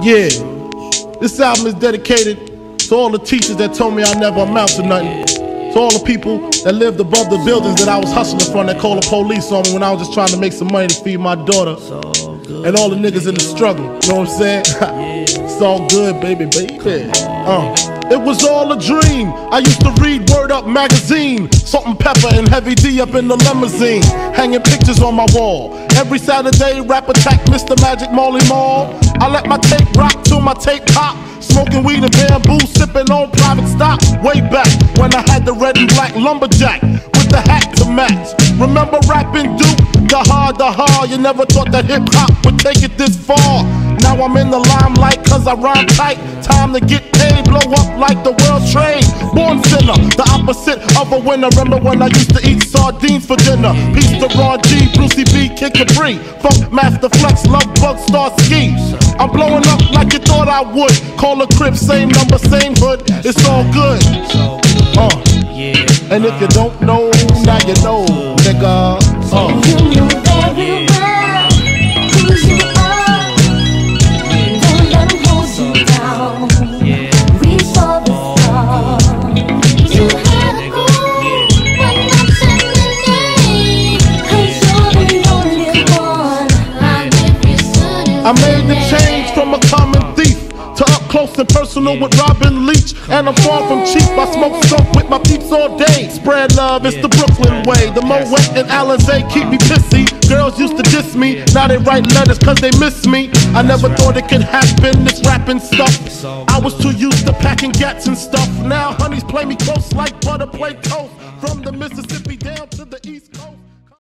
Yeah, this album is dedicated to all the teachers that told me I never amount to nothing. To all the people that lived above the buildings that I was hustling from that called the police on me when I was just trying to make some money to feed my daughter. And all the niggas in the struggle, you know what I'm saying? it's all good, baby, baby. Uh. It was all a dream. I used to read Word Up magazine, Salt-n-Pepa and Heavy D up in the limousine, hanging pictures on my wall. Every Saturday, rap attack Mr. Magic Marley Marl. I let my tape rock till my tape pop. Smoking weed and bamboo, sipping on private stock. Way back when I had the red and black lumberjack with the hat to match. Remember rapping Duke? The hard, the hard. You never thought that hip hop would take it this far. Now I'm in the limelight cause I rhyme tight. Time to get paid, blow up like the world trade. Born sinner, the opposite of a winner. Remember when I used to eat sardines for dinner? Peace to Ron G, Brucey B, Kid Capri. Funkmaster Flex, Love Bug, Star Ski. I'm blowing up like you thought I would. Call a crib, same number, same hood. It's all good. Uh. And if you don't know, now you know, and personal with Robin Leach. And I'm far from cheap. I smoke skunk with my peeps all day. Spread love, it's the Brooklyn way. The Moet and Alizé keep me pissy. Girls used to diss me, now they write letters cause they miss me. I never thought it could happen, this rapping stuff. I was too used to packing gats and stuff. Now honeys play me close like butter play toast. From the Mississippi.